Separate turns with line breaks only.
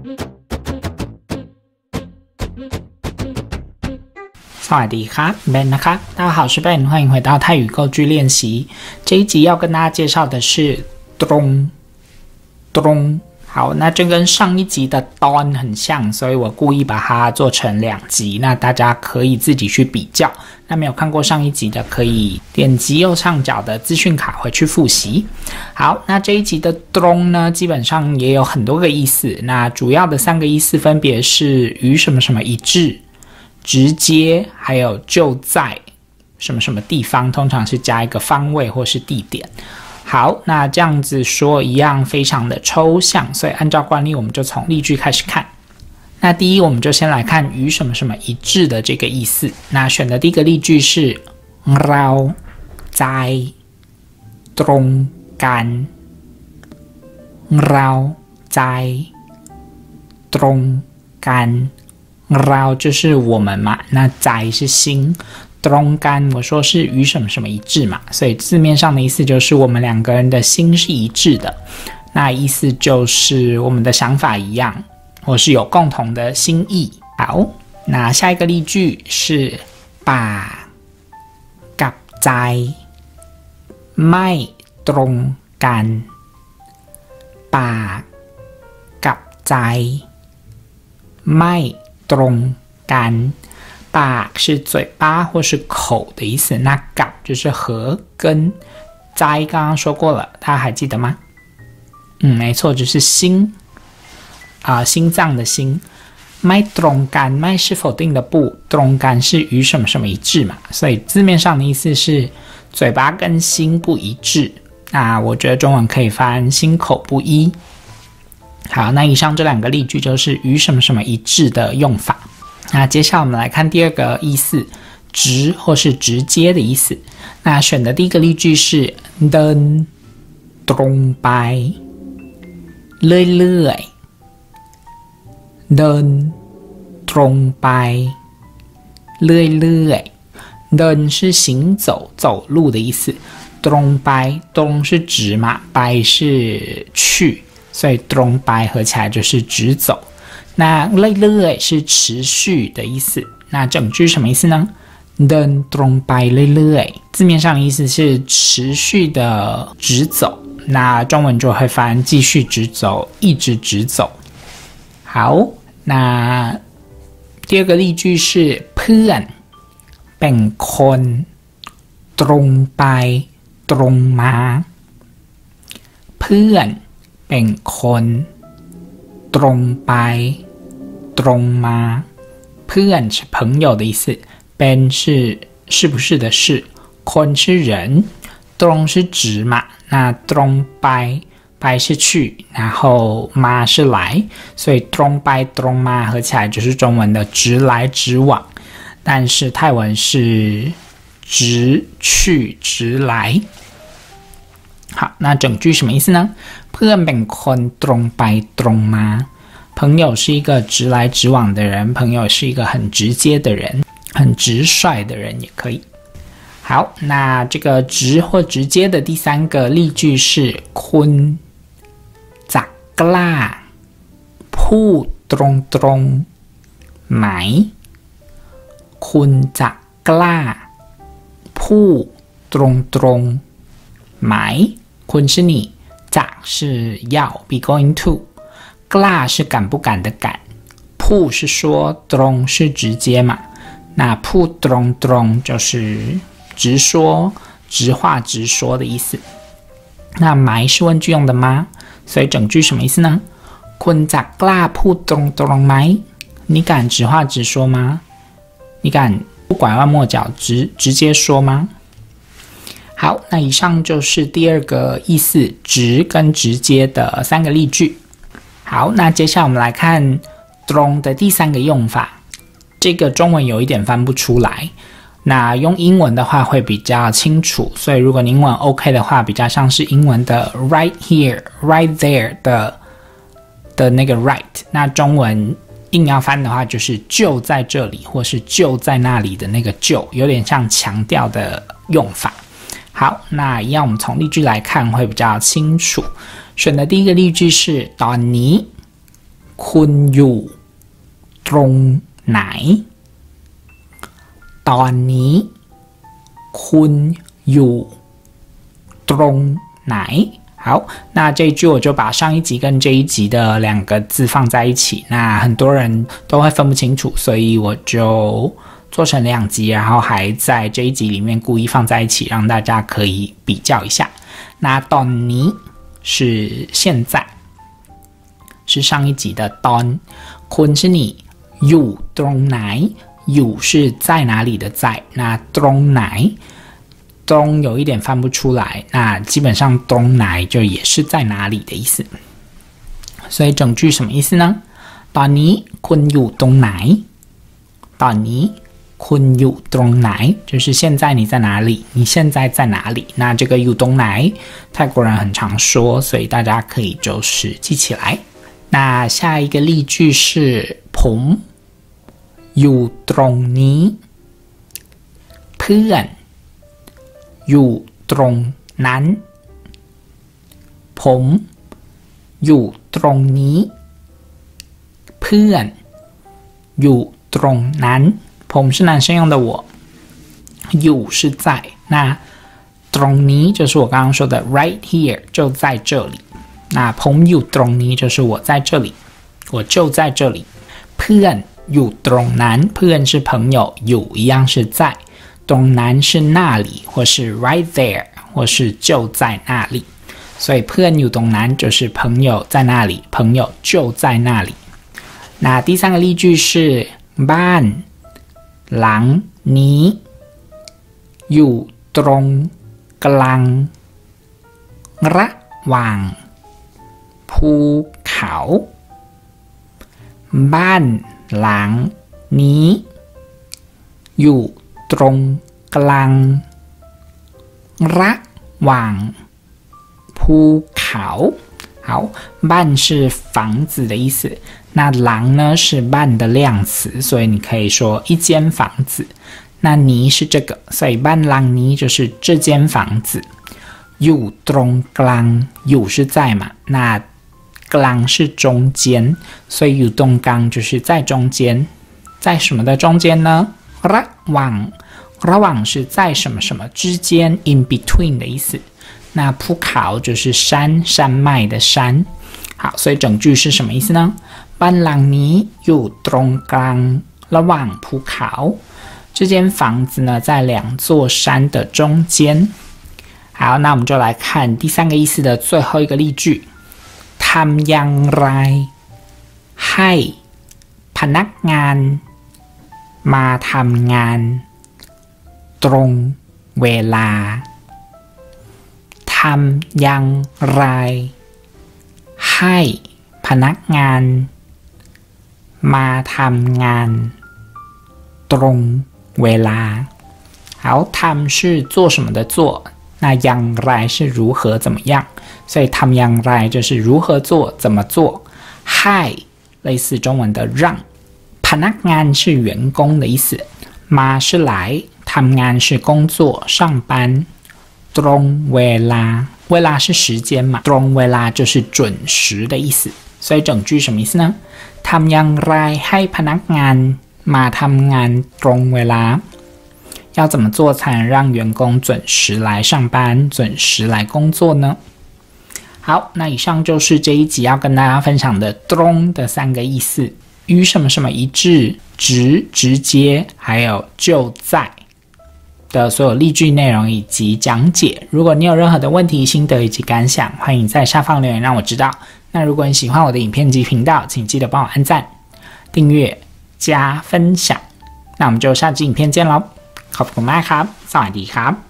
สวัสดีครับเบนนะครับ，大家好，我是 Ben 欢迎回到泰语歌句练习。这一集要跟大家介绍的是咚咚。好，那这跟上一集的 “don” 很像，所以我故意把它做成两集，那大家可以自己去比较。那没有看过上一集的，可以点击右上角的资讯卡回去复习。好，那这一集的“ don ”呢，基本上也有很多个意思。那主要的三个意思分别是与什么什么一致。直接还有就在什么什么地方，通常是加一个方位或是地点。好那这样子说一样非常的抽象所以按照惯例我们就从例句开始看。那第一我们就先来看与什么什么一致的这个意思。那选的第一个例句是 zao zai zhong gan zai zhong gan 就是我们嘛那 zai 是心。东干，我说是与什么什么一致嘛，所以字面上的意思就是我们两个人的心是一致的，那意思就是我们的想法一样，或是有共同的心意。好，那下一个例句是把嘎在卖东干，把嘎在卖东干。把是嘴巴或是口的意思，那嘎就是和跟在刚刚说过了，大家还记得吗？嗯，没错，就是心啊，心脏的心。麦中干，麦是否定的不，中干是与什么什么一致嘛？所以字面上的意思是嘴巴跟心不一致。那我觉得中文可以翻心口不一。好，那以上这两个例句就是与什么什么一致的用法。那接下来我们来看第二个意思，直或是直接的意思。那选的第一个例句是 “den dong by le le den dong by le le den 是行走走路的意思，dong by dong 是直嘛，by 是去。所以中白合起来就是直走。那类类是持续的意思。那整句什么意思呢？等中白类类字面上的意思是持续的直走。那中文就会翻继续直走，一直直走。好，那第二个例句是เพื่อนเป็นคนตรงไปตรงมาเพื่อนเป็นคนตรงไป ตรงมาเพื่อน是朋友的意思เป็น是是不是的是คน是人ตรง是直嘛那ตรงไปไป是去然后มา是来所以ตรงไปตรงมา合起来就是中文的直来直往但是泰文是直去直来好，那整句什么意思呢？เพื่อนเป็นคนตรงไปตรงมา。 朋友是一个直来直往的人朋友是一个很直接的人很直率的人也可以。好那这个直或直接的第三个例句是坤咋个啦破咚咚埋坤咋个啦破咚咚埋坤是你咋是要 be going to gla 是敢不敢的敢，pu 是说，drong 是直接嘛，那 pu drong drong 就是直说、直话、直说的意思。那埋是问句用的吗？所以整句什么意思呢？困咋 gla pu drong drong 埋你敢直话直说吗？你敢不拐弯抹角直直接说吗？好，那以上就是第二个意思，直跟直接的三个例句。好，那接下来我们来看 “dong” 的第三个用法。这个中文有一点翻不出来，那用英文的话会比较清楚。所以如果英文 OK 的话，比较像是英文的 “right here”、“right there” 的的那个 “right”。那中文硬要翻的话，就是“就在这里”或是“就在那里”的那个“就”，有点像强调的用法。好，那一样，我们从例句来看会比较清楚。选的第一个例句是：ตอนนี้คุ คุณอยู่ตรงไหน ตอนนี้ คุณอยู่ตรงไหน好，那这一句我就把上一集跟这一集的两个字放在一起，那很多人都会分不清楚，所以我就做成两集，然后还在这一集里面故意放在一起，让大家可以比较一下。那当你 是现在，是上一集的当，坤是你有东来，有是在哪里的在，那东来。东有一点翻不出来，那基本上东来就也是在哪里的意思。所以整句什么意思呢？ตอนนี้คุณอยู่ตรงไหน？ตอนนี้ คุณอยู่ตรงไหน？就是现在你在哪里？你现在在哪里？那这个อยู่ตรงไหน？泰国人很常说，所以大家可以就是记起来。那下一个例句是ผมอยู่ตรงนี้เพื่อนอยู่ตรงนั้น ผม อยู่ตรงนี้ เพื่อน อยู่ตรงนั้น ผม是男生用的我อยู่是在那ตรงนี้就是我刚刚说的 right here 就在这里那ผมอยู่ตรงนี้就是我在这里我就在这里เพื่อนอยู่ตรงนั้นเพื่อน是朋友อยู่一样是在东南是那里，或是 right there，或是就在那里。所以 p u n 东南就是朋友在那里，朋友就在那里。那第三个例句是 Ban 狼你อยู่ตรงกลางระหว่างภูเขา บ้านหลังนี้ อยู่ตรงกลางระหว่างภูเขา 好，半是房子的意思。那廊呢是半的量词，所以你可以说一间房子。那泥是这个，所以半廊泥就是这间房子。อยู่ตรงกลางอยู่是在嘛？那กลาง是中间，所以อยู่ตรงกลาง就是在中间。在什么的中间呢？ระหว่างระหว่าง是在什么什么之间，in between 的意思。 那ภูเขา就是山，山脉的山。好，所以整句是什么意思呢？บ้านหลังนี้อยู่ตรงกลางระหว่างภูเขา。这间房子呢，在两座山的中间。好，那我们就来看第三个意思的最后一个例句。ทำอย่างไรให้พนักงานมาทำงานตรงเวลา ทำอย่างไรให้พนักงานมาทำงานตรงเวลา好ทำ是做什么的做那อย่างไร是如何怎么样所以ทำอย่างไร就是如何做怎么做ให้类似中文的让พนักงาน是员工的意思มา是来ทำงาน是工作上班 ตรงเวลาเวลา是时间嘛ตรงเวลา就是准时的意思所以整句什么意思呢ทำอย่างไรให้พนักงานมาทำงานตรงเวลา要怎么做才能让员工准时来上班准时来工作呢好那以上就是这一集要跟大家分享的中的三个意思与什么什么一致直直接还有就在 的所有例句内容以及讲解。如果你有任何的问题、心得以及感想，欢迎在下方留言让我知道。那如果你喜欢我的影片及频道，请记得帮我按赞、订阅、加分享。那我们就下集影片见喽！Goodbye, everyone. 再见！